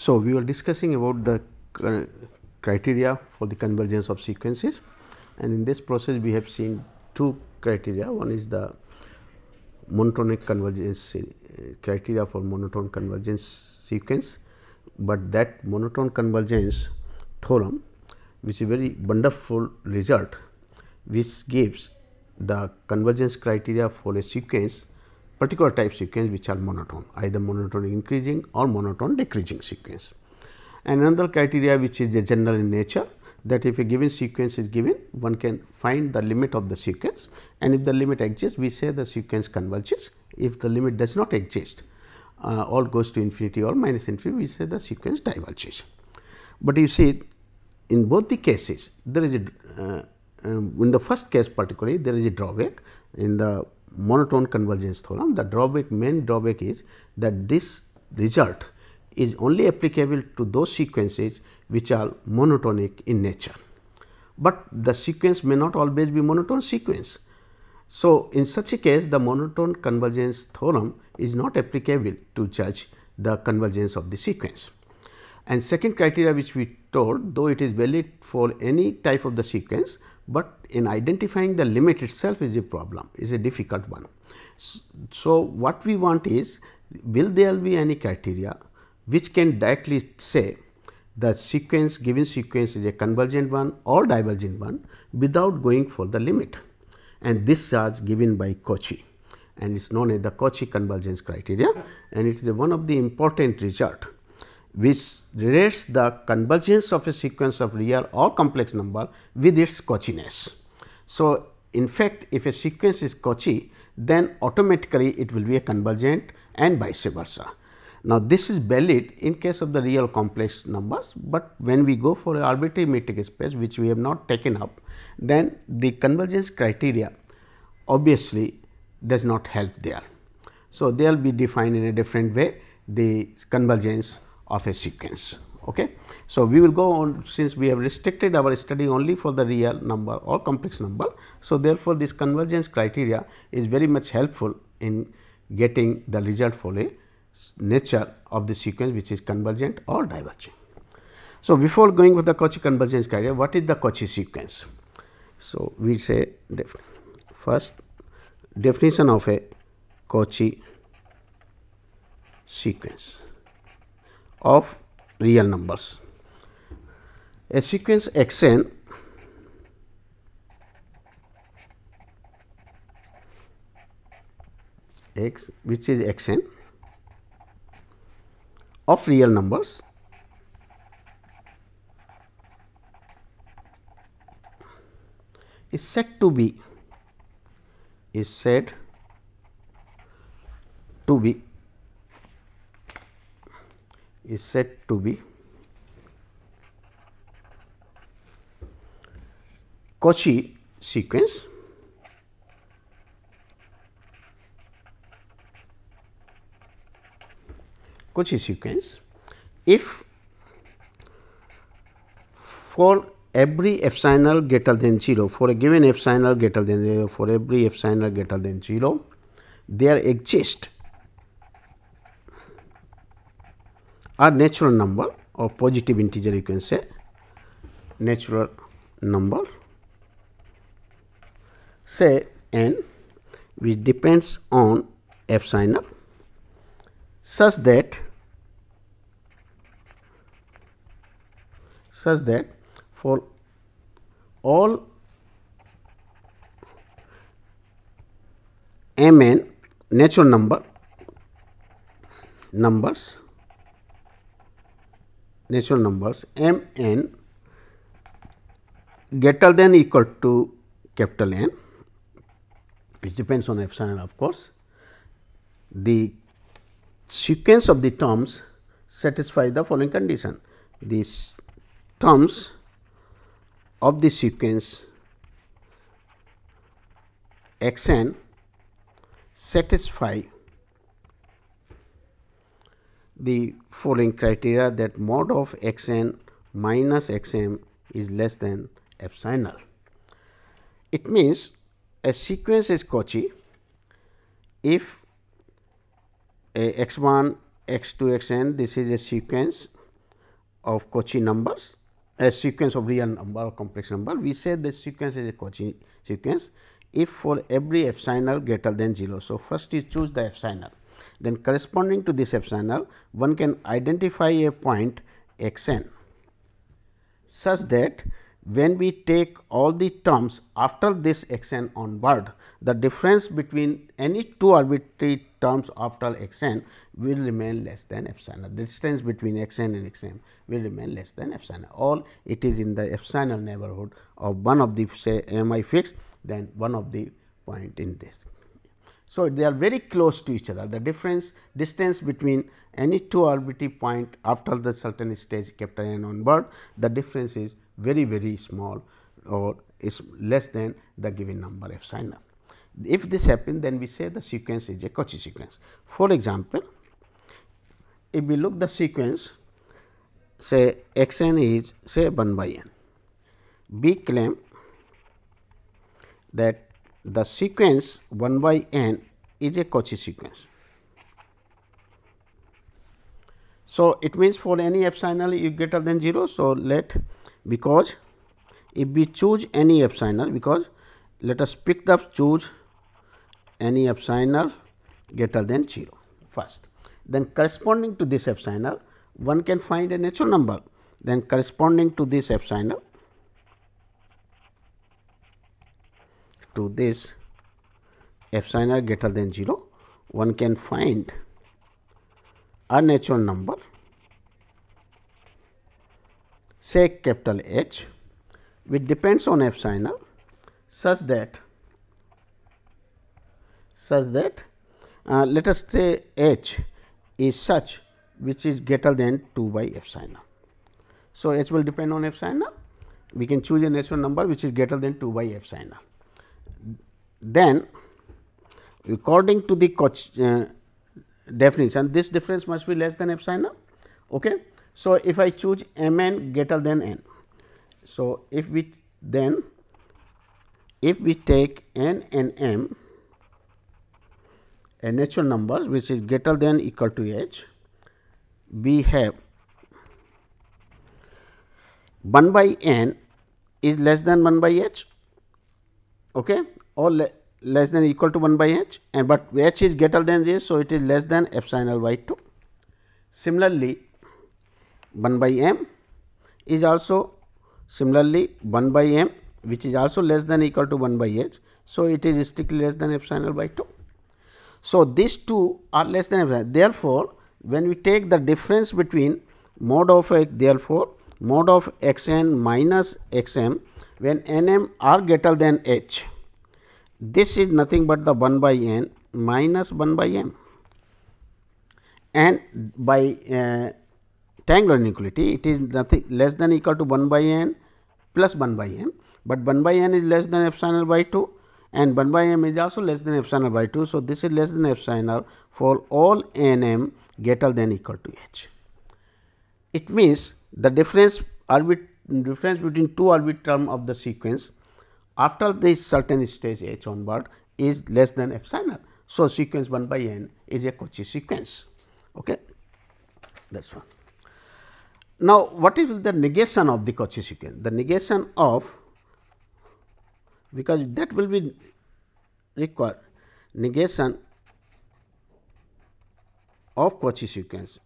So, we were discussing about the criteria for the convergence of sequences and in this process we have seen two criteria. One is the monotonic convergence uh, criteria for monotone convergence sequence, but that monotone convergence theorem which is very wonderful result which gives the convergence criteria for a sequence particular type sequence which are monotone either monotone increasing or monotone decreasing sequence. And another criteria which is a general in nature that if a given sequence is given one can find the limit of the sequence and if the limit exists we say the sequence converges if the limit does not exist uh, all goes to infinity or minus infinity we say the sequence diverges. But you see in both the cases there is a uh, um, in the first case particularly there is a drawback in the monotone convergence theorem the drawback main drawback is that this result is only applicable to those sequences which are monotonic in nature, but the sequence may not always be monotone sequence. So, in such a case the monotone convergence theorem is not applicable to judge the convergence of the sequence. And second criteria which we told though it is valid for any type of the sequence, but in identifying the limit itself is a problem is a difficult one. So, what we want is will there be any criteria which can directly say the sequence given sequence is a convergent one or divergent one without going for the limit? And this charge given by Cauchy. And it is known as the Cauchy convergence criteria. And it is one of the important result which relates the convergence of a sequence of real or complex number with its Cauchyness. So, in fact, if a sequence is Cauchy then automatically it will be a convergent and vice versa. Now, this is valid in case of the real complex numbers, but when we go for a arbitrary metric space which we have not taken up, then the convergence criteria obviously does not help there. So, they will be defined in a different way the convergence of a sequence. Okay. So, we will go on since we have restricted our study only for the real number or complex number. So, therefore, this convergence criteria is very much helpful in getting the result for a nature of the sequence which is convergent or divergent. So, before going with the Cauchy convergence criteria, what is the Cauchy sequence? So, we say first definition of a Cauchy sequence of real numbers. A sequence x n x which is x n of real numbers is said to be is said to be is said to be Cauchy sequence. Cauchy sequence. If for every epsilon greater than 0 for a given epsilon greater than 0 for every epsilon greater than 0 there exist a natural number or positive integer you can say. Natural number. Say n which depends on epsilon such that such that for all m n natural number numbers natural numbers m n greater than equal to capital N which depends on epsilon of course the sequence of the terms satisfy the following condition. These terms of the sequence x n satisfy the following criteria that mod of x n minus x m is less than epsilon. It means a sequence is Cauchy if a x 1 x 2 x n this is a sequence of Cauchy numbers a sequence of real number or complex number we say the sequence is a Cauchy sequence if for every epsilon greater than 0. So, first you choose the epsilon then corresponding to this epsilon one can identify a point x n such that when we take all the terms after this x n onward, the difference between any two arbitrary terms after x n will remain less than epsilon. The distance between x n and x m will remain less than epsilon. All it is in the epsilon neighborhood of one of the say m i fixed, then one of the point in this. So, they are very close to each other. The difference distance between any two arbitrary point after the certain stage capital N onward, the difference is very very small or is less than the given number epsilon. If this happens, then we say the sequence is a Cauchy sequence. For example, if we look the sequence say x n is say 1 by n, we claim that the sequence 1 by n is a Cauchy sequence. So, it means for any epsilon you greater than 0. So, let because if we choose any epsilon because let us pick the choose any epsilon greater than 0 first. Then corresponding to this epsilon one can find a natural number then corresponding to this epsilon to this epsilon greater than 0 one can find a natural number say capital H which depends on epsilon such that such that uh, let us say H is such which is greater than 2 by epsilon. So, H will depend on epsilon we can choose a natural number which is greater than 2 by epsilon. Then according to the uh, definition this difference must be less than epsilon. Okay. So, if I choose m n greater than n. So, if we then if we take n and m a natural numbers which is greater than equal to h, we have 1 by n is less than 1 by h okay, or le less than equal to 1 by h and but h is greater than this. So, it is less than epsilon by 2. Similarly, 1 by m is also similarly 1 by m which is also less than equal to 1 by h. So, it is strictly less than epsilon by 2. So, these two are less than epsilon. Therefore, when we take the difference between mod of x therefore, mod of x n minus x m when n m are greater than h this is nothing but the 1 by n minus 1 by m and by uh, triangular inequality it is nothing less than equal to 1 by n plus 1 by m, but 1 by n is less than epsilon by 2 and 1 by m is also less than epsilon by 2. So, this is less than epsilon for all n m greater than equal to h. It means the difference difference between two arbitrary term of the sequence after this certain stage h onward is less than epsilon. So, sequence 1 by n is a Cauchy sequence. Okay. That is one. Now, what is the negation of the Cauchy sequence? The negation of because that will be required negation of Cauchy sequence.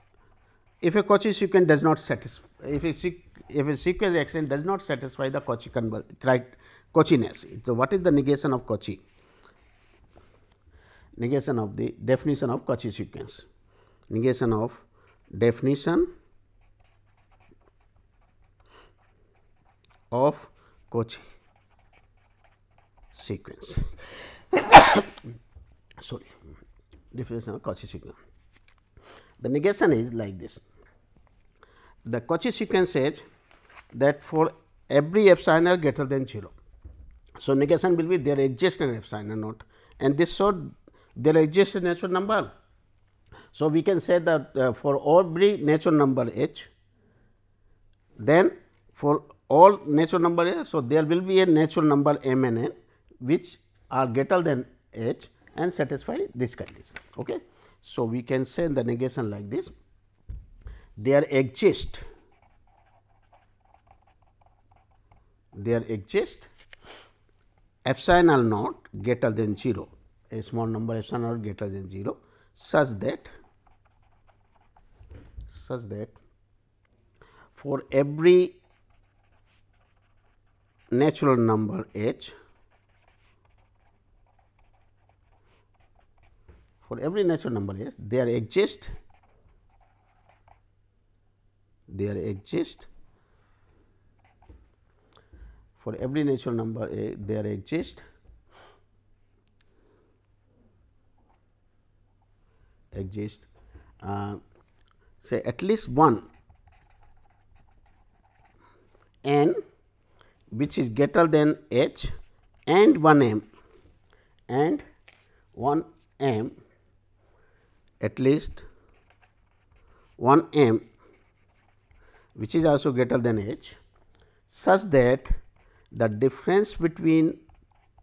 If a Cauchy sequence does not satisfy, if a, if a sequence x n does not satisfy the Cauchy Cauchyness. So, what is the negation of Cauchy? Negation of the definition of Cauchy sequence. Negation of definition of Cauchy sequence. Sorry, definition of Cauchy sequence. The negation is like this. The Cauchy sequence says that for every epsilon greater than 0, so, negation will be there exists an epsilon naught and this so there exists a natural number. So, we can say that uh, for every natural number h, then for all natural number h, so there will be a natural number m and n which are greater than h and satisfy this condition. Okay. So, we can say the negation like this there exist there exists epsilon naught greater than 0, a small number epsilon naught greater than 0 such that such that for every natural number h for every natural number h there exist there exist for every natural number a there exist exist uh, say at least one n which is greater than h and 1 m and 1 m at least 1 m which is also greater than h such that the difference between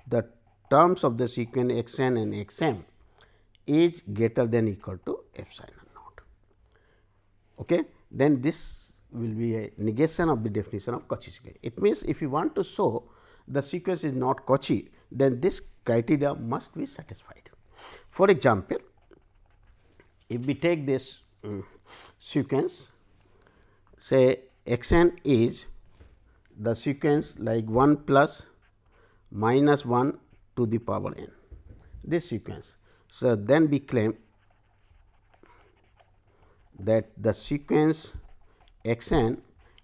the terms of the sequence x n and x m is greater than equal to epsilon naught. Okay. Then this will be a negation of the definition of Cauchy sequence. It means, if you want to show the sequence is not Cauchy, then this criteria must be satisfied. For example, if we take this um, sequence say x n is the sequence like 1 plus minus 1 to the power n this sequence. So, then we claim that the sequence x n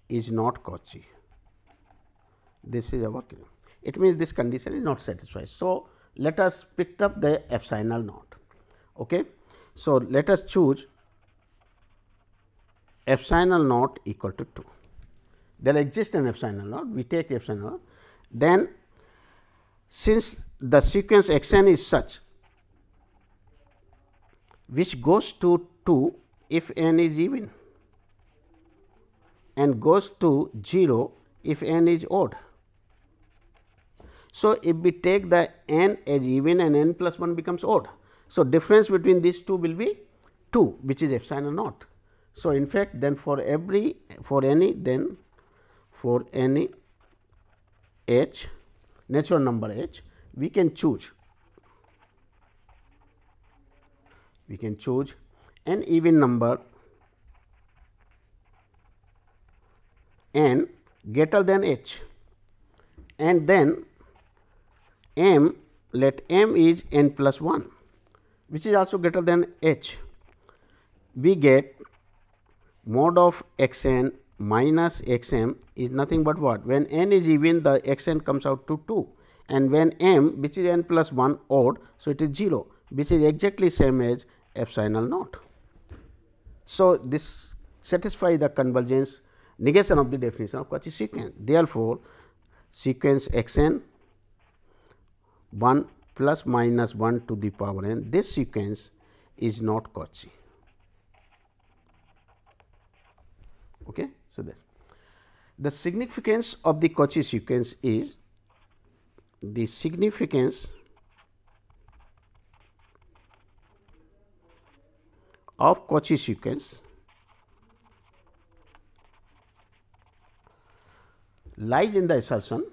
is not Cauchy. This is our claim. It means this condition is not satisfied. So, let us pick up the epsilon naught. Okay. So, let us choose epsilon naught equal to 2. There exists an epsilon naught, we take epsilon naught. Then, since the sequence x n is such which goes to 2 if n is even and goes to 0 if n is odd. So, if we take the n as even and n plus 1 becomes odd. So, difference between these two will be 2 which is epsilon naught. So, in fact, then for every for any then for any h natural number h we can choose. We can choose an even number n greater than h. And then m let m is n plus 1 which is also greater than h. We get mod of x n minus x m is nothing but what when n is even the x n comes out to 2 and when m which is n plus 1 odd. So, it is 0 which is exactly same as epsilon naught. So, this satisfies the convergence negation of the definition of Cauchy sequence. Therefore, sequence x n 1 plus minus 1 to the power n this sequence is not Cauchy. Okay. So, this. The significance of the Cauchy sequence is the significance of Cauchy sequence lies in the assertion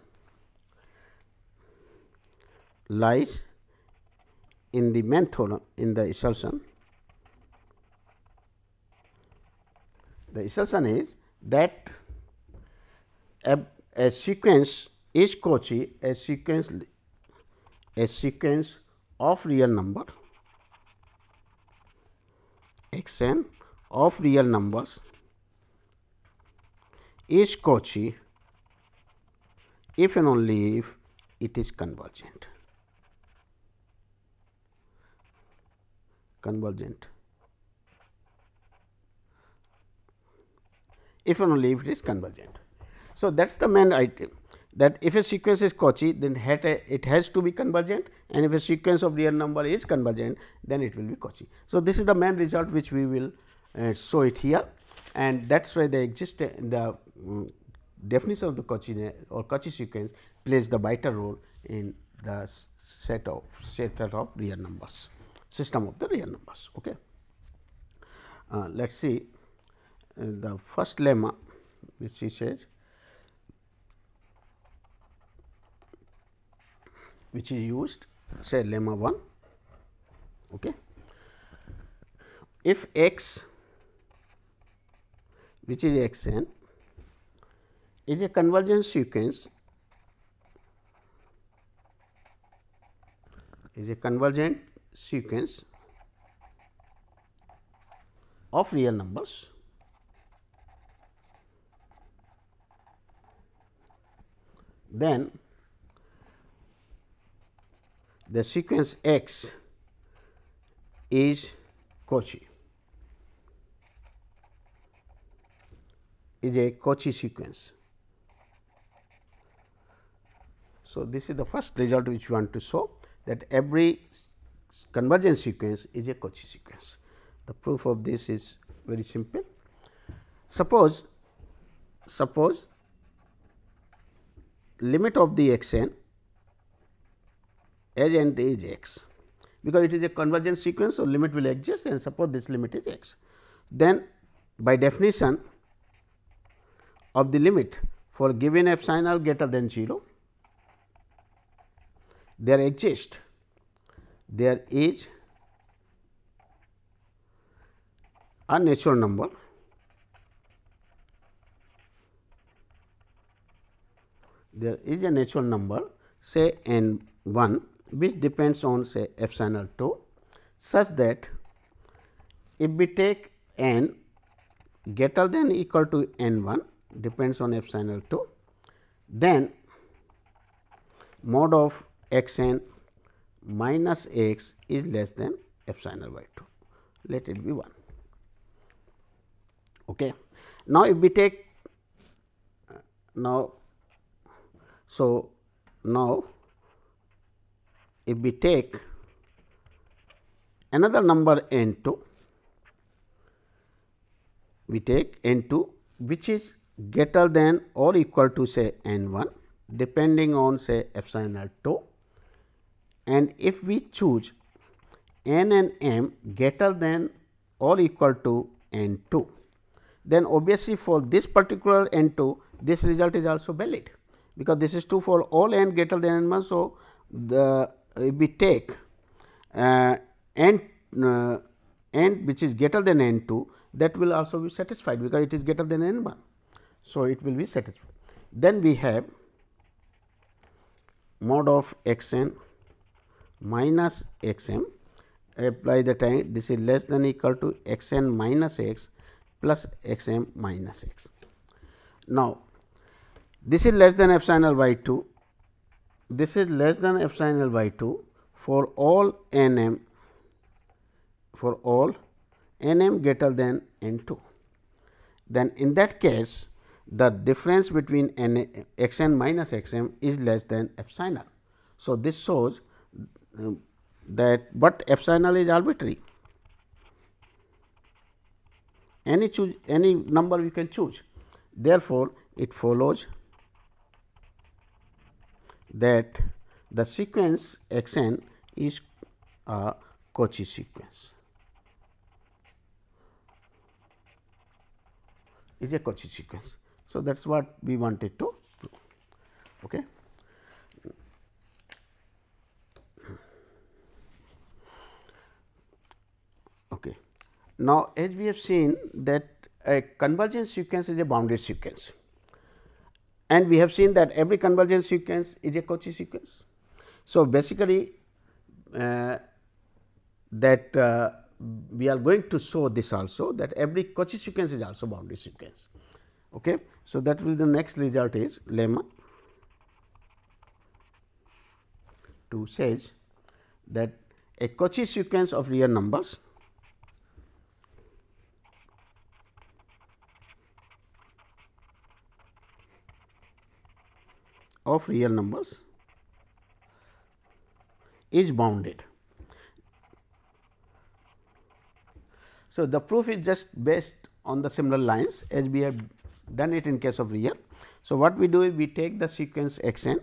lies in the main in the assertion. The assertion is that a, a sequence is Cauchy a sequence a sequence of real number x n of real numbers is Cauchy if and only if it is convergent. Convergent. If and only if it is convergent. So, that is the main item that if a sequence is Cauchy then it has to be convergent and if a sequence of real number is convergent then it will be Cauchy. So, this is the main result which we will uh, show it here and that is why the exist the um, definition of the Cauchy or Cauchy sequence plays the vital role in the set of set of real numbers system of the real numbers. Okay. Uh, let us see the first lemma which he says which is used say lemma 1. Okay. If x which is x n is a convergence sequence is a convergent sequence of real numbers then the sequence x is Cauchy is a Cauchy sequence. So, this is the first result which we want to show that every convergence sequence is a Cauchy sequence. The proof of this is very simple. Suppose, suppose limit of the x n as n is x, because it is a convergent sequence. So, limit will exist and suppose this limit is x. Then by definition of the limit for given epsilon greater than 0, there exist there is a natural number there is a natural number say n 1 which depends on say epsilon 2 such that if we take n greater than equal to n 1 depends on epsilon 2 then mod of x n minus x is less than epsilon by 2 let it be 1. Okay. Now, if we take uh, now so, now if we take another number n 2, we take n 2 which is greater than or equal to say n 1 depending on say epsilon 2 and if we choose n and m greater than or equal to n 2, then obviously for this particular n 2 this result is also valid because this is true for all n greater than n 1. So, the if we take uh, n uh, n which is greater than n 2 that will also be satisfied because it is greater than n 1. So, it will be satisfied. Then we have mod of x n minus x m apply the time this is less than equal to x n minus x plus x m minus x. Now, this is less than epsilon by 2, this is less than epsilon by 2 for all n m for all n m greater than n 2. Then in that case the difference between x n minus x m is less than epsilon. So, this shows uh, that but epsilon is arbitrary any choose any number we can choose. Therefore, it follows that the sequence x n is a Cauchy sequence. is a Cauchy sequence. So, that is what we wanted to prove. Okay. Okay. Now, as we have seen that a convergence sequence is a bounded sequence and we have seen that every convergence sequence is a Cauchy sequence. So, basically uh, that uh, we are going to show this also that every Cauchy sequence is also boundary sequence. Okay. So, that will be the next result is lemma 2 says that a Cauchy sequence of real numbers of real numbers is bounded. So, the proof is just based on the similar lines as we have done it in case of real. So, what we do is we take the sequence x n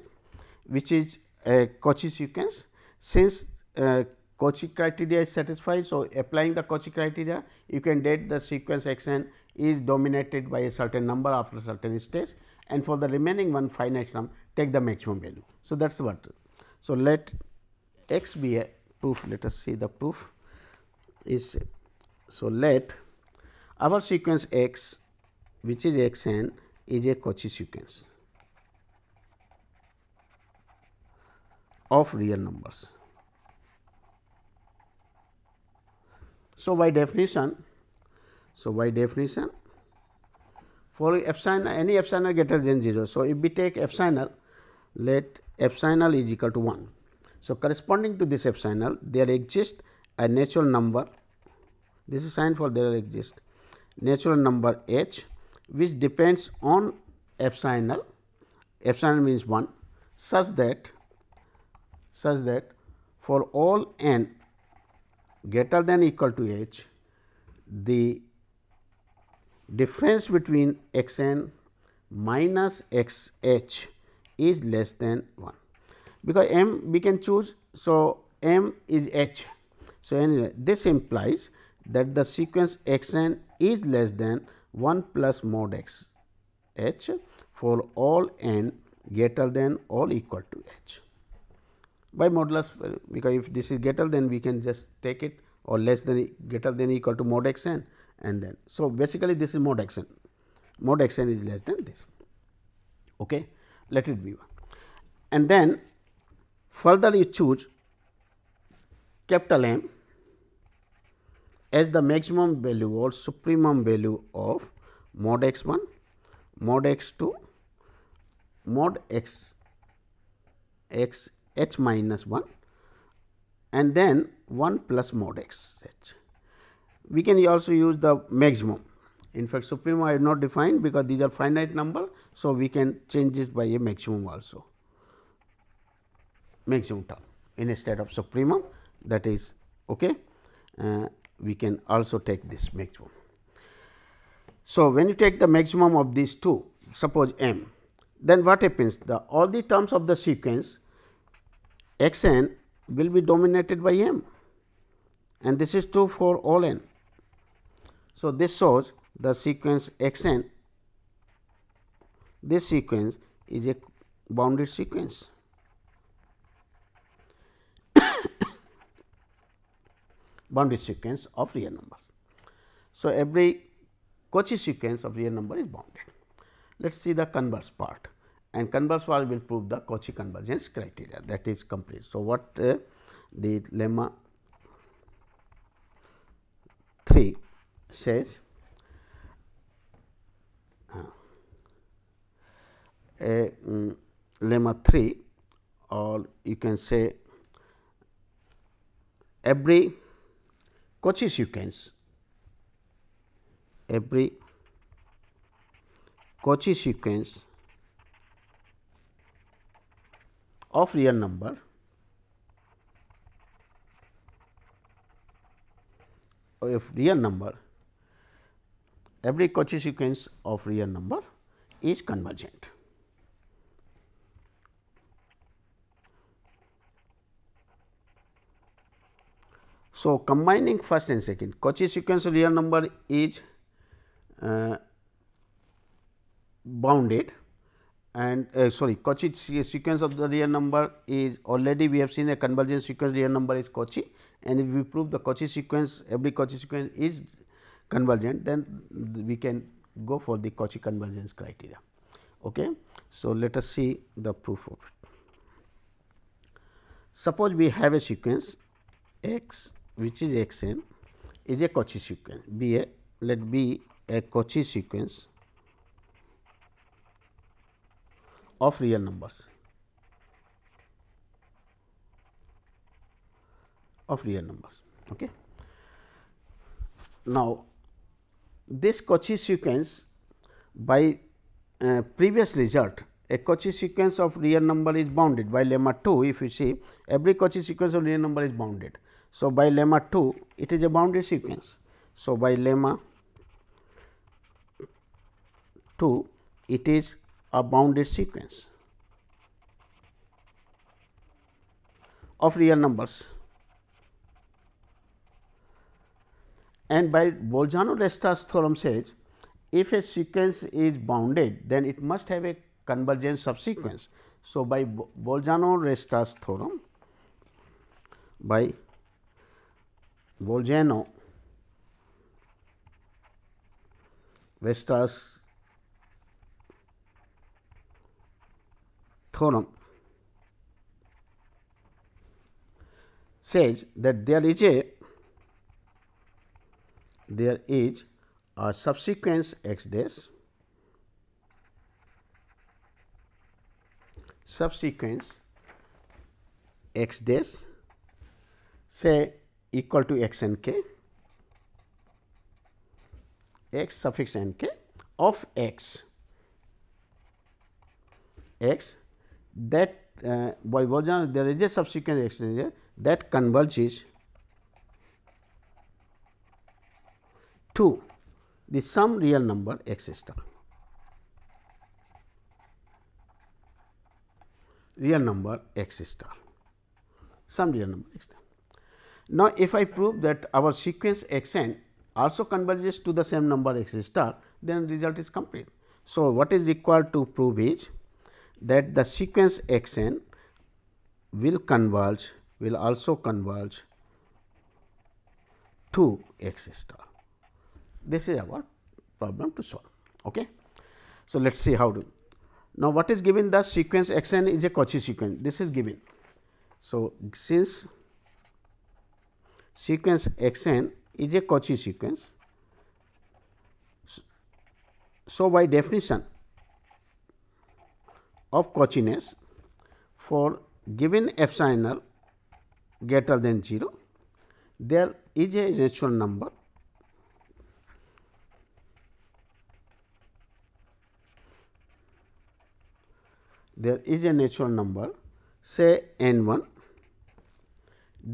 which is a Cauchy sequence since uh, Cauchy criteria is satisfied. So, applying the Cauchy criteria you can date the sequence x n is dominated by a certain number after a certain stage and for the remaining one finite sum take the maximum value. So, that is what. So, let x be a proof let us see the proof is so let our sequence x which is x n is a Cauchy sequence of real numbers. So, by definition, so by definition for epsilon any epsilon greater than 0. So, if we take epsilon let epsilon is equal to 1. So, corresponding to this epsilon there exists a natural number this is sign for there exists natural number h which depends on epsilon epsilon means 1 such that such that for all n greater than equal to h the difference between x n minus x h is less than 1 because m we can choose. So, m is h. So, anyway this implies that the sequence x n is less than 1 plus mod x h for all n greater than or equal to h. By modulus because if this is greater than we can just take it or less than greater than equal to mod x n and then. So, basically this is mod x n mod x n is less than this okay. let it be 1 and then further you choose capital M as the maximum value or supremum value of mod x 1, mod x 2, mod x x h minus 1 and then 1 plus mod x h. We can also use the maximum. In fact, supremum I have not defined because these are finite number. So, we can change this by a maximum also maximum term instead of supremum that is okay. Uh, we can also take this maximum. So, when you take the maximum of these two suppose m then what happens the all the terms of the sequence x n will be dominated by m and this is true for all n. So, this shows the sequence x n this sequence is a bounded sequence. bounded sequence of real numbers. So, every Cauchy sequence of real number is bounded. Let us see the converse part and converse part will prove the Cauchy convergence criteria that is complete. So, what uh, the lemma 3 says uh, a lemma 3 or you can say every Cauchy sequence every Cauchy sequence of real number. Of real number every Cauchy sequence of real number is convergent. So, combining first and second Cauchy sequence of real number is uh, bounded and uh, sorry Cauchy sequence of the real number is already we have seen a convergence sequence real number is Cauchy and if we prove the Cauchy sequence every Cauchy sequence is convergent then we can go for the Cauchy convergence criteria. Okay. So, let us see the proof of it. Suppose we have a sequence x which is x n is a Cauchy sequence be a let be a Cauchy sequence of real numbers of real numbers. Okay. Now, this Cauchy sequence by uh, previous result a Cauchy sequence of real number is bounded by lemma 2 if you see every Cauchy sequence of real number is bounded so, by lemma 2 it is a bounded sequence. So, by lemma 2 it is a bounded sequence of real numbers and by Bolzano-Weierstrass theorem says if a sequence is bounded then it must have a convergence subsequence. So, by Bolzano-Weierstrass theorem by Bolzano Weierstrass theorem says that there is a there is a subsequence x dash subsequence x dash say equal to x n k x suffix n k of x. X that uh, by Bolzano there is a subsequent x that converges to the sum real number x star. real number x star, some real number x star. Now, if I prove that our sequence x n also converges to the same number x star, then result is complete. So, what is required to prove is that the sequence x n will converge will also converge to x star. This is our problem to solve. Okay. So, let us see how to. Now, what is given the sequence x n is a Cauchy sequence, this is given. So, since sequence x n is a Cauchy sequence, so by definition of Cauchiness for given epsilon greater than 0, there is a natural number there is a natural number say n 1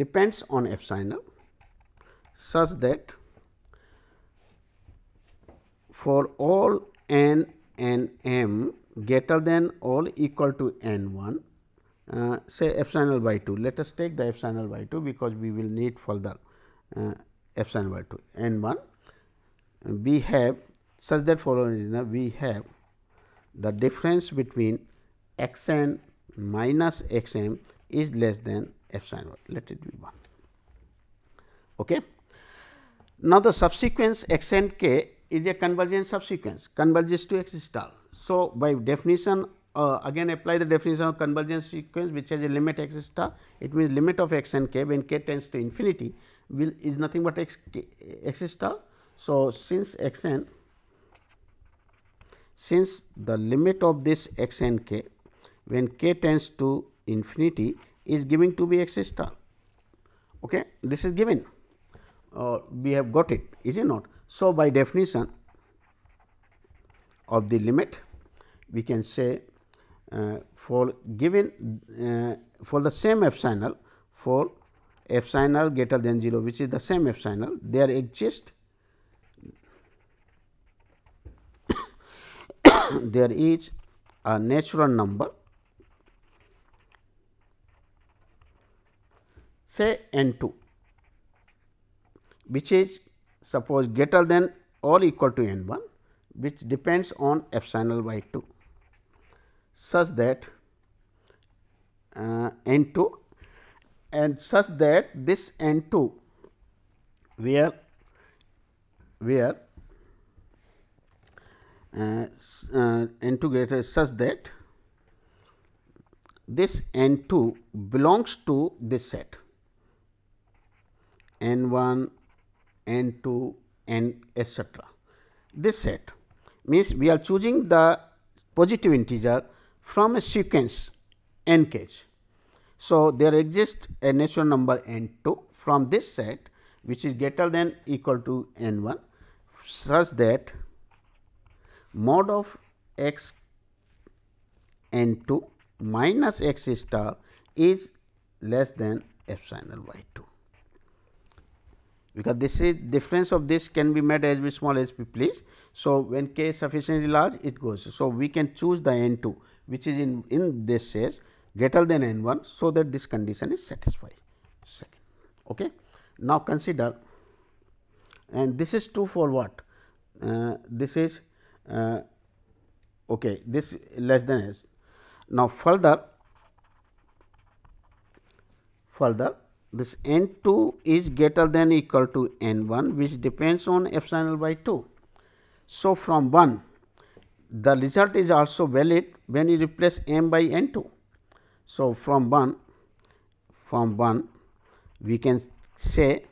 depends on epsilon such that for all n and m greater than or equal to n 1 uh, say epsilon by 2. Let us take the epsilon by 2 because we will need further uh, epsilon by 2 n 1 we have such that for following we have the difference between x n minus x m is less than epsilon 1 let it be 1. Okay. Now, the subsequence k is a convergent subsequence converges to x star. So, by definition uh, again apply the definition of convergence sequence which has a limit x star it means limit of Xn k when k tends to infinity will is nothing but x, k, x star. So, since x n since the limit of this x n k when k tends to infinity is given to be x star. Okay. This is given uh, we have got it is it not. So, by definition of the limit we can say uh, for given uh, for the same epsilon for epsilon greater than 0 which is the same epsilon there exists there is a natural number say n 2 which is suppose greater than or equal to n 1 which depends on epsilon by 2 such that uh, n 2 and such that this n 2 where where uh, uh, n 2 greater such that this n 2 belongs to this set n 1, n 2, n etc. This set means we are choosing the positive integer from a sequence n case. So, there exists a natural number n 2 from this set which is greater than equal to n 1 such that mod of x n 2 minus x star is less than epsilon by 2 because this is difference of this can be made as small as we please. So, when k is sufficiently large it goes. So, we can choose the n 2 which is in, in this says greater than n 1. So, that this condition is satisfied second. Okay. Now, consider and this is true for what uh, this is uh, okay this less than s. Now, further further this n 2 is greater than equal to n 1 which depends on epsilon by 2. So, from 1 the result is also valid when you replace m by n 2. So, from 1 from 1 we can say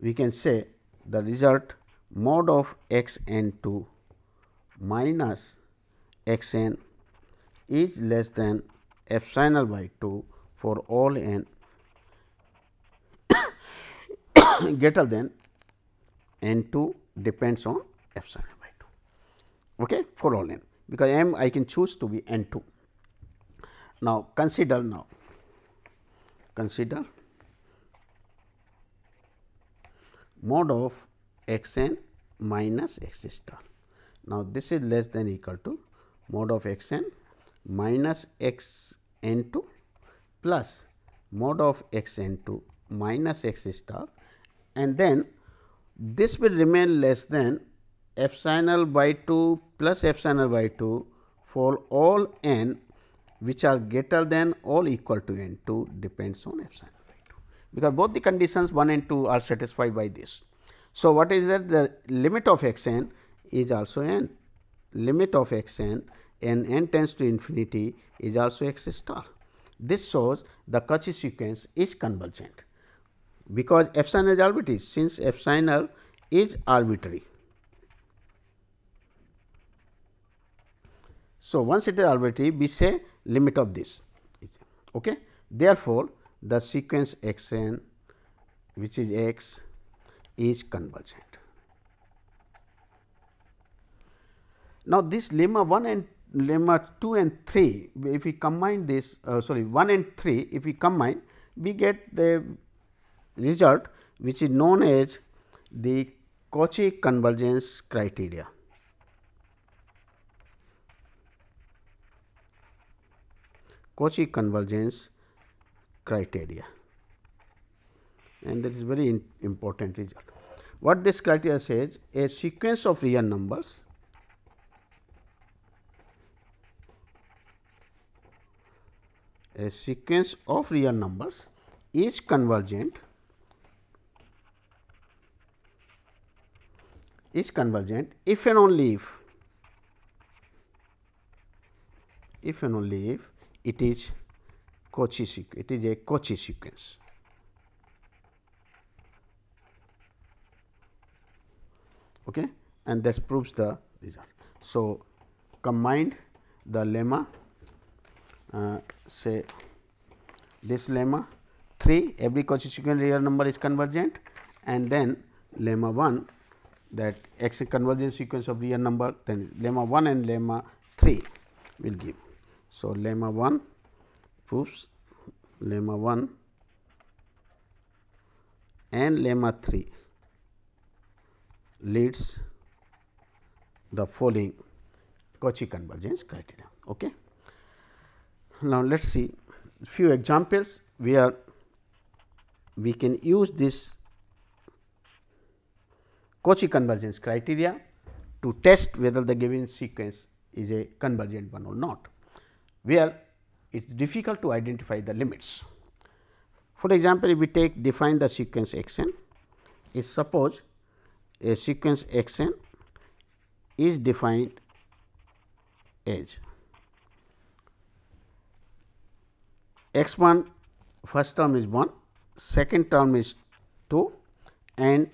we can say the result mod of x n 2 minus x n is less than epsilon by 2 for all n greater than n 2 depends on epsilon by 2 okay, for all n because m I can choose to be n 2. Now, consider now consider mod of x n minus x star. Now, this is less than equal to mod of x n minus x n 2 plus mod of x n 2 minus x star and then this will remain less than epsilon by 2 plus epsilon by 2 for all n which are greater than or equal to n 2 depends on epsilon by 2, because both the conditions 1 and 2 are satisfied by this. So, what is that the limit of x n is also n limit of x n and n tends to infinity is also x star. This shows the Cauchy sequence is convergent because epsilon is arbitrary since epsilon is arbitrary. So, once it is arbitrary we say limit of this. Okay. Therefore, the sequence x n which is x is convergent. Now, this lemma 1 and lemma 2 and 3 if we combine this uh, sorry 1 and 3 if we combine we get the result which is known as the Cauchy convergence criteria. Cauchy convergence criteria and that is very important result. What this criteria says a sequence of real numbers a sequence of real numbers is convergent is convergent if and only if if and only if it is Cauchy sequence it is a Cauchy sequence. Okay, and this proves the result. So, combined the lemma uh, say this lemma 3 every sequence real number is convergent and then lemma 1 that x convergent sequence of real number then lemma 1 and lemma 3 will give. So, lemma 1 proves lemma 1 and lemma 3 leads the following Cauchy convergence criteria. Okay. Now, let us see few examples where we can use this Cauchy convergence criteria to test whether the given sequence is a convergent one or not, where it is difficult to identify the limits. For example, if we take define the sequence x n is suppose a sequence x n is defined as x 1 first term is 1, second term is 2 and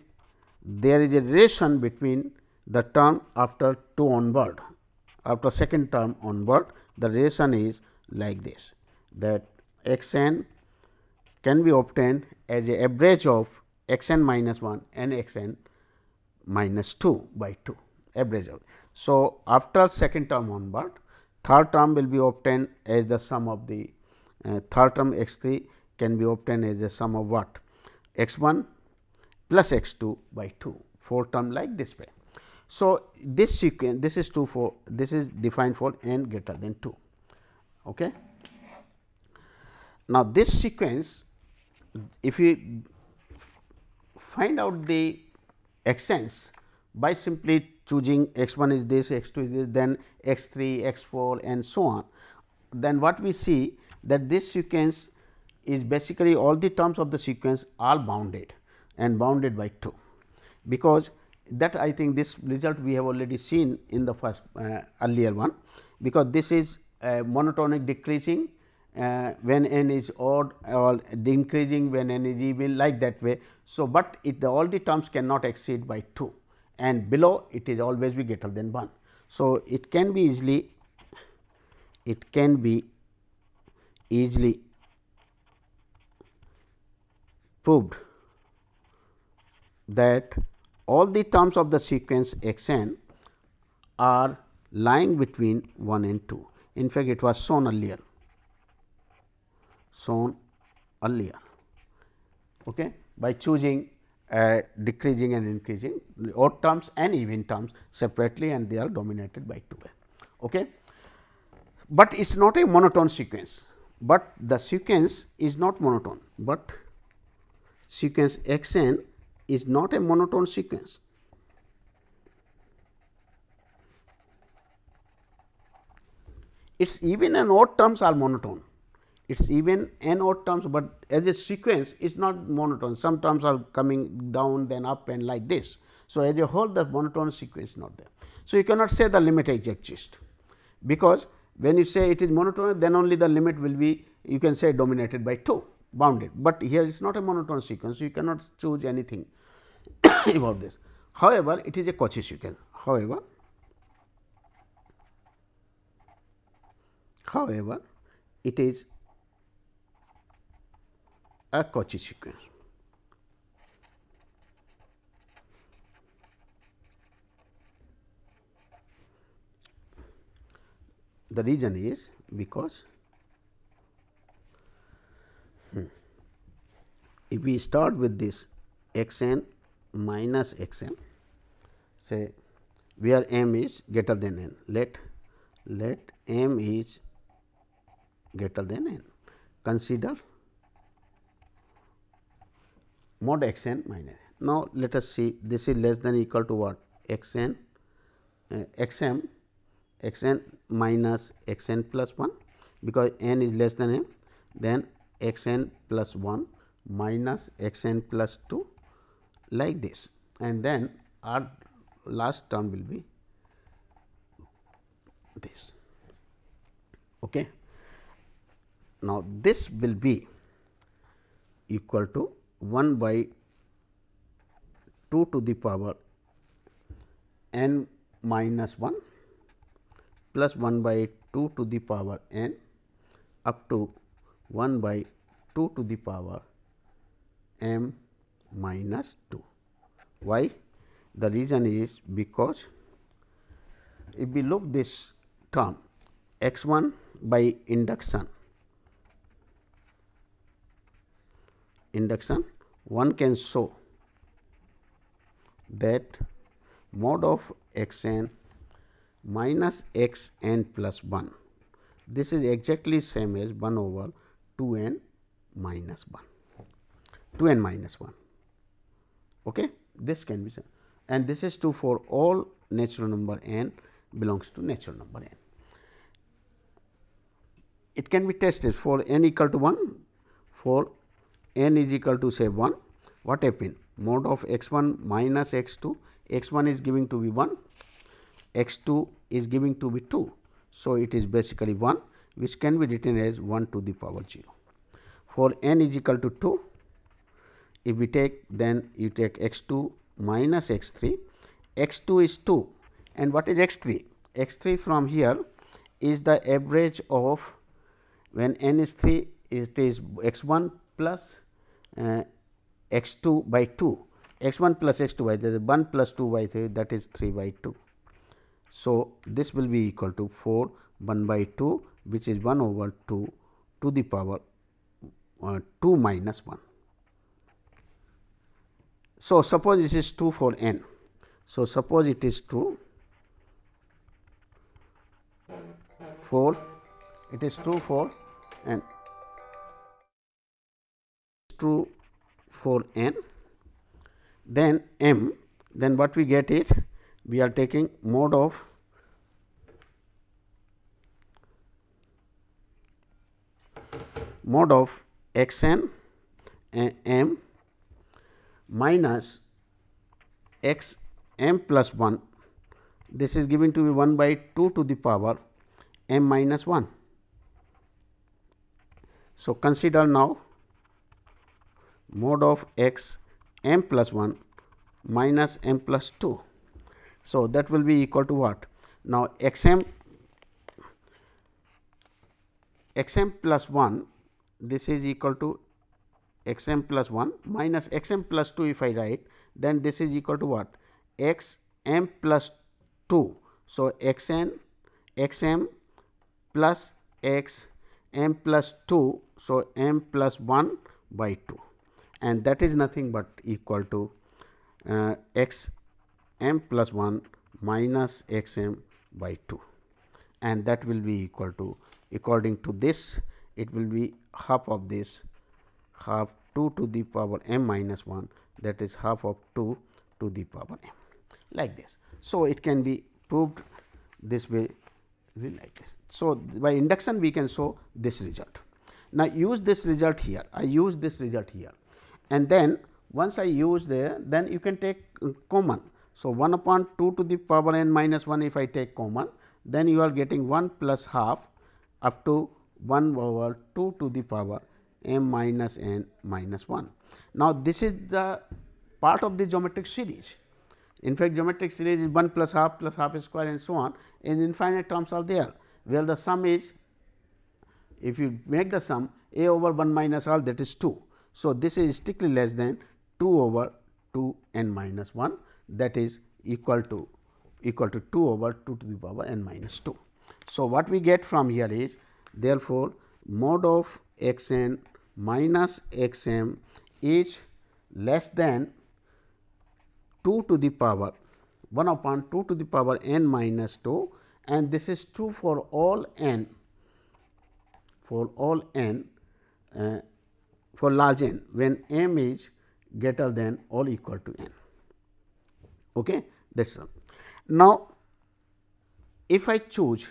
there is a relation between the term after 2 onward after second term onward the relation is like this that x n can be obtained as a average of x n minus 1 and x n minus 2 by 2 average of. So, after second term onward third term will be obtained as the sum of the uh, third term x 3 can be obtained as a sum of what x 1 plus x 2 by 2 four term like this way. So, this sequence this is 2 for this is defined for n greater than 2. Okay. Now, this sequence if we find out the extents by simply choosing x 1 is this, x 2 is this, then x 3, x 4 and so on. Then what we see that this sequence is basically all the terms of the sequence are bounded and bounded by 2, because that I think this result we have already seen in the first uh, earlier one, because this is monotonic decreasing uh, when n is odd or increasing when n is even like that way. So, but it the all the terms cannot exceed by 2 and below it is always be greater than 1. So, it can be easily it can be easily proved that all the terms of the sequence x n are lying between 1 and 2. In fact, it was shown earlier shown earlier okay, by choosing uh, decreasing and increasing odd terms and even terms separately and they are dominated by 2 n. Okay. But it is not a monotone sequence, but the sequence is not monotone, but sequence x n is not a monotone sequence. Its even and odd terms are monotone it is even n odd terms, but as a sequence it is not monotone some terms are coming down then up and like this. So, as a whole the monotone sequence is not there. So, you cannot say the limit exists, because when you say it is monotone then only the limit will be you can say dominated by 2 bounded, but here it is not a monotone sequence. You cannot choose anything about this. However, it is a Cauchy sequence. However, however, it is a Cauchy sequence. The reason is because hmm, if we start with this x n minus x n say where m is greater than n let let m is greater than n consider mod x n minus. Now, let us see this is less than equal to what x n uh, x m x n minus x n plus 1 because n is less than m then x n plus 1 minus x n plus 2 like this and then our last term will be this. Okay. Now, this will be equal to 1 by 2 to the power n minus 1 plus 1 by 2 to the power n up to 1 by 2 to the power m minus 2. Why? The reason is because if we look this term x 1 by induction induction one can show that mod of x n minus x n plus 1 this is exactly same as 1 over 2 n minus 1 2 n minus 1 okay? This can be and this is true for all natural number n belongs to natural number n. It can be tested for n equal to 1 for n is equal to say 1, what happen? Mod of x 1 minus x 2, x 1 is giving to be 1, x 2 is giving to be 2. So, it is basically 1 which can be written as 1 to the power 0. For n is equal to 2, if we take then you take x 2 minus x 3, x 2 is 2 and what is x 3? x 3 from here is the average of when n is 3 it is x 1 plus uh, x 2 by 2 x 1 plus x 2 by 3 1 plus 2 by 3 that is 3 by 2. So, this will be equal to 4 1 by 2 which is 1 over 2 to the power uh, 2 minus 1. So, suppose this is true for n. So, suppose it is true for it is true for n true for n then m then what we get is we are taking mode of mode of x n m minus x m plus 1 this is given to be 1 by 2 to the power m minus 1. So, consider now mode of x m plus 1 minus m plus 2. So, that will be equal to what? Now, x m x m plus 1 this is equal to x m plus 1 minus x m plus 2 if I write then this is equal to what x m plus 2. So, x n x m plus x m plus 2. So, m plus 1 by 2 and that is nothing but equal to uh, x m plus 1 minus x m by 2 and that will be equal to according to this it will be half of this half 2 to the power m minus 1 that is half of 2 to the power m like this. So, it can be proved this way like this. So, by induction we can show this result. Now, use this result here I use this result here and then once I use there then you can take uh, common. So, 1 upon 2 to the power n minus 1 if I take common then you are getting 1 plus half up to 1 over 2 to the power m minus n minus 1. Now, this is the part of the geometric series. In fact, geometric series is 1 plus half plus half square and so on and infinite terms are there, where the sum is if you make the sum a over 1 minus all that is 2. So, this is strictly less than 2 over 2 n minus 1 that is equal to equal to 2 over 2 to the power n minus 2. So, what we get from here is therefore, mode of x n minus x m is less than 2 to the power 1 upon 2 to the power n minus 2 and this is true for all n for all n uh, for large n when m is greater than or equal to n. Okay, this. Now, if I choose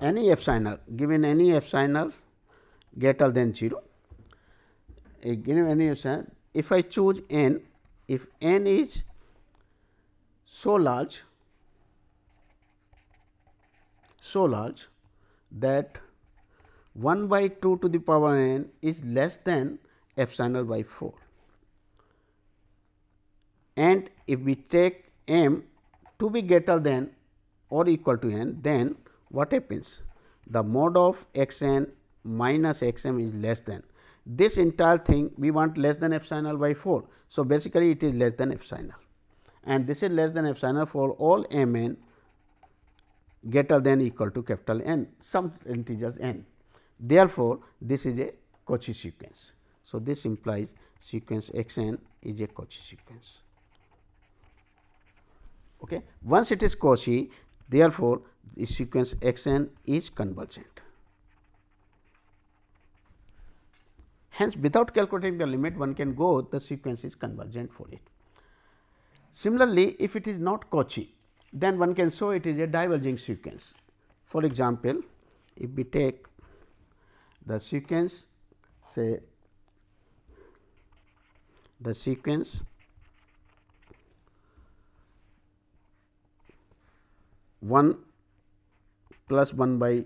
any f epsilon given any f epsilon greater than 0 eh, given any epsilon if I choose n if n is so large so large that 1 by 2 to the power n is less than epsilon by 4 and if we take m to be greater than or equal to n then what happens the mode of x n minus x m is less than this entire thing we want less than epsilon by 4. So, basically it is less than epsilon and this is less than epsilon for all m n greater than equal to capital N some integers n. Therefore, this is a Cauchy sequence. So, this implies sequence x n is a Cauchy sequence. Okay. Once it is Cauchy, therefore, the sequence x n is convergent. Hence, without calculating the limit one can go the sequence is convergent for it. Similarly, if it is not Cauchy, then one can show it is a diverging sequence. For example, if we take the sequence say the sequence one plus 1 by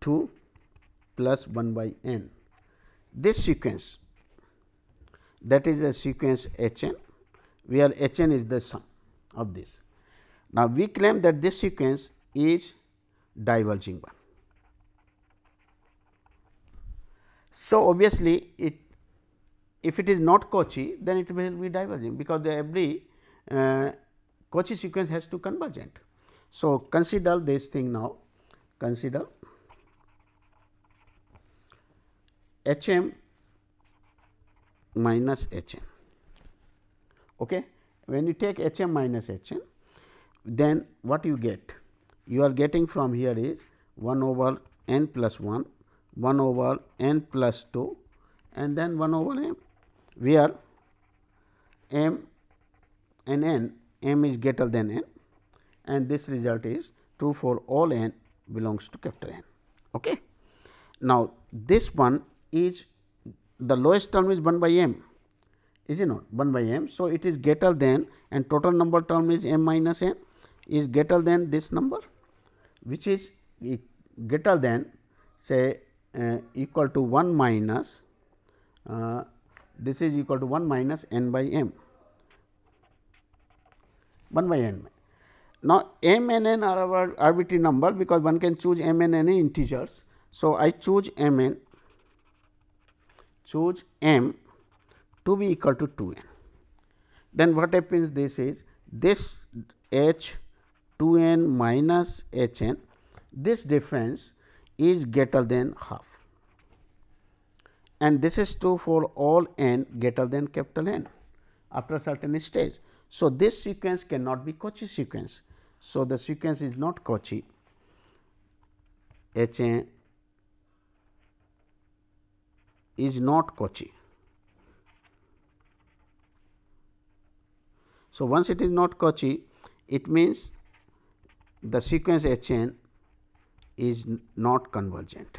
2 plus 1 by n. This sequence that is a sequence h n where h n is the sum of this. Now, we claim that this sequence is diverging one. So, obviously, it if it is not Cauchy then it will be diverging because the every uh, Cauchy sequence has to convergent. So, consider this thing now consider H m minus H n Okay. When you take H m minus H n, then what you get? You are getting from here is 1 over n plus 1, 1 over n plus 2 and then 1 over m, where m and n, m is greater than n. and this result is true for all n belongs to capital N. Okay. Now, this one is the lowest term is 1 by m is it not 1 by m. So, it is greater than and total number term is m minus n is greater than this number which is greater than say uh, equal to 1 minus uh, this is equal to 1 minus n by m 1 by n. Now, m and n are our arbitrary number because one can choose m and n integers. So, I choose m n choose m to be equal to 2 n. Then what happens this is this h 2 n minus h n this difference is greater than half and this is true for all n greater than capital N after a certain stage. So, this sequence cannot be Cauchy sequence. So, the sequence is not Cauchy H n is not Cauchy. So, once it is not Cauchy, it means the sequence H n is not convergent.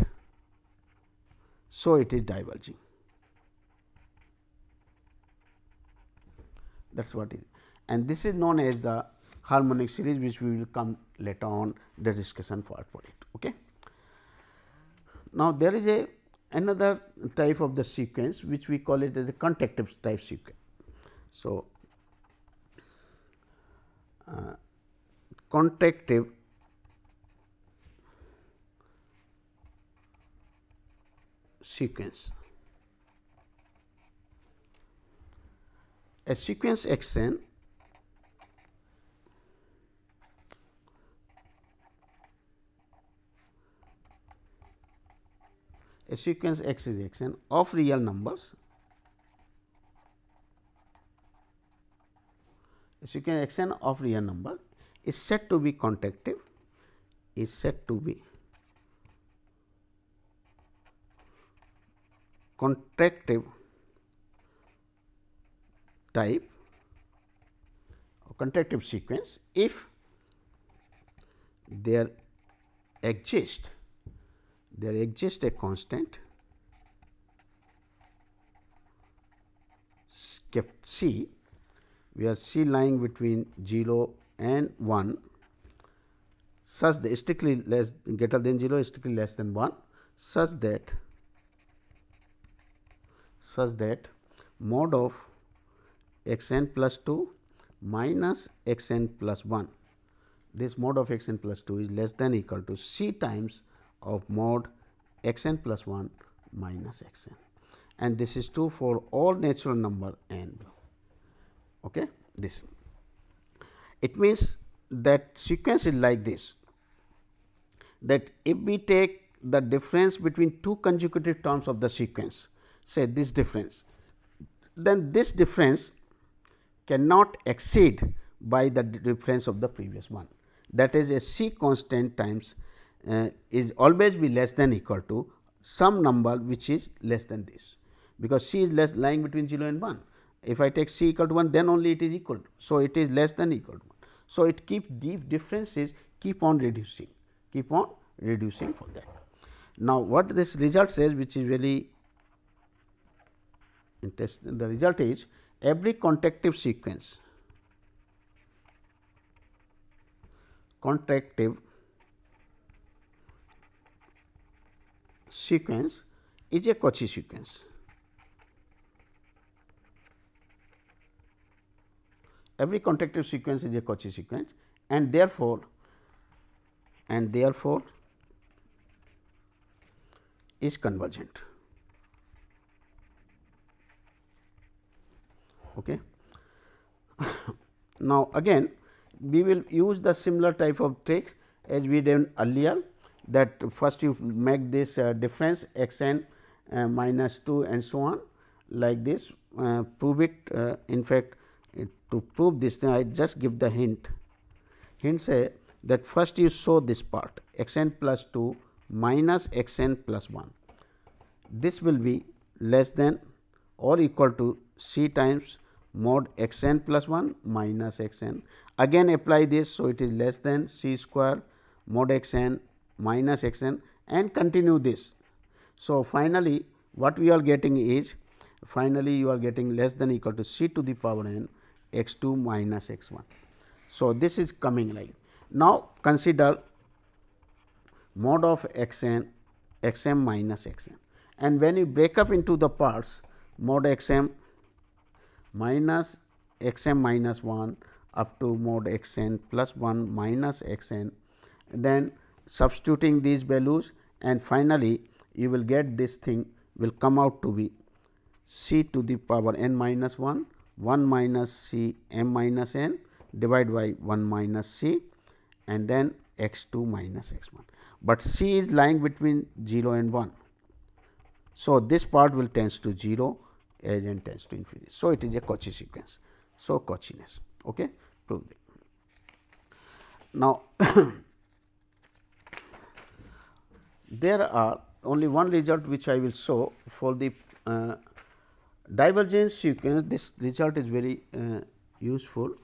So, it is diverging. That is what it is and this is known as the harmonic series which we will come later on the discussion for, it. Okay. Now, there is a another type of the sequence which we call it as a contractive type sequence. So, uh, contractive sequence. A sequence x a sequence x is x n of real numbers. A sequence x n of real number is said to be contractive is said to be contractive type or contractive sequence if there exists there exists a constant. Kept c. Where c lying between 0 and 1 such that strictly less greater than 0 strictly less than 1 such that such that mod of x n plus 2 minus x n plus 1 this mod of x n plus 2 is less than equal to c times of mod x n plus 1 minus x n and this is true for all natural number n. Okay? This it means that sequence is like this that if we take the difference between two consecutive terms of the sequence say this difference then this difference cannot exceed by the difference of the previous one that is a c constant times uh, is always be less than equal to some number which is less than this, because c is less lying between 0 and 1. If I take c equal to 1 then only it is equal. to. So, it is less than equal to 1. So, it keep deep differences keep on reducing keep on reducing for that. Now, what this result says which is really interesting the result is every contractive sequence contractive sequence is a Cauchy sequence. Every contractive sequence is a Cauchy sequence and therefore, and therefore is convergent. Okay. now, again we will use the similar type of tricks as we did earlier that first you make this uh, difference x n uh, minus 2 and so on like this uh, prove it uh, in fact it, to prove this thing I just give the hint hint say that first you show this part x n plus 2 minus x n plus 1 this will be less than or equal to c times mod x n plus 1 minus x n. Again apply this. So, it is less than c square mod x n minus x n and continue this. So, finally, what we are getting is finally, you are getting less than equal to c to the power n x 2 minus x 1. So, this is coming like now consider mod of x n x m minus x m and when you break up into the parts mod x m minus x m minus 1 up to mod x n plus 1 minus x n then substituting these values and finally, you will get this thing will come out to be c to the power n minus 1 1 minus c m minus n divided by 1 minus c and then x 2 minus x 1, but c is lying between 0 and 1. So, this part will tends to 0 as n tends to infinity. So, it is a Cauchy sequence. So, Cauchiness okay, prove it. Now, there are only one result which I will show for the uh, divergence sequence this result is very uh, useful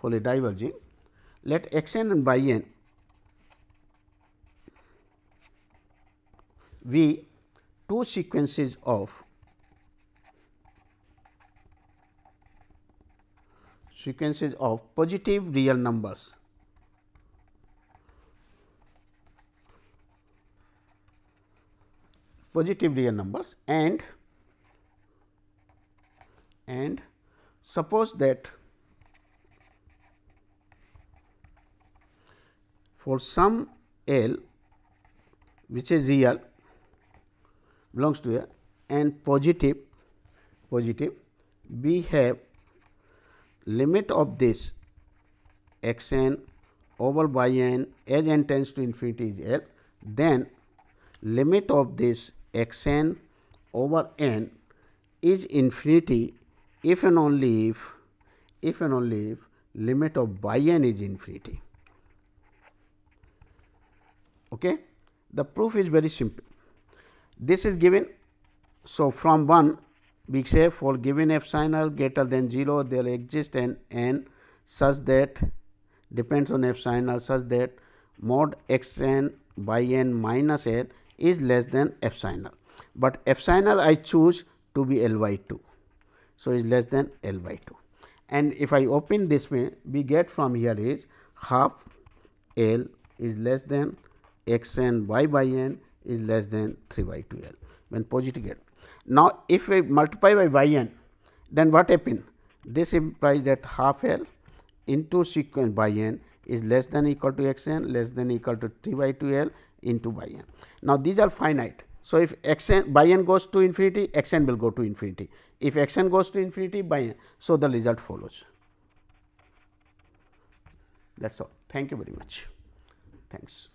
for the diverging. Let x n and y n be two sequences of sequences of positive real numbers positive real numbers and and suppose that for some L which is real belongs to a and positive positive we have limit of this x n over y n as n tends to infinity is L then limit of this x n over n is infinity if and only if if and only if limit of by n is infinity. Okay. The proof is very simple. This is given. So, from 1 we say for given epsilon greater than 0 there exists an n such that depends on epsilon such that mod x n by n minus n is less than epsilon, but epsilon I choose to be L by 2. So, is less than L by 2 and if I open this way we get from here is half L is less than x n y by n is less than 3 by 2 L when positive get. Now, if we multiply by y n then what happen? This implies that half L into sequence by n is less than equal to x n less than equal to 3 by 2 L into by n. Now, these are finite. So, if x n by n goes to infinity x n will go to infinity. If x n goes to infinity by n. So, the result follows that is all. Thank you very much. Thanks.